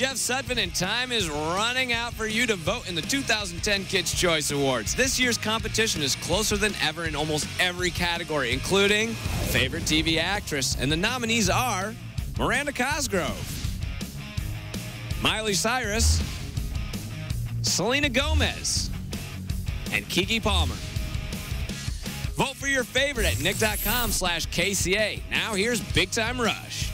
Jeff Sutphin, and time is running out for you to vote in the 2010 Kids' Choice Awards. This year's competition is closer than ever in almost every category, including favorite TV actress. And the nominees are Miranda Cosgrove, Miley Cyrus, Selena Gomez, and Keke Palmer. Vote for your favorite at nick.com slash KCA. Now here's Big Time Rush.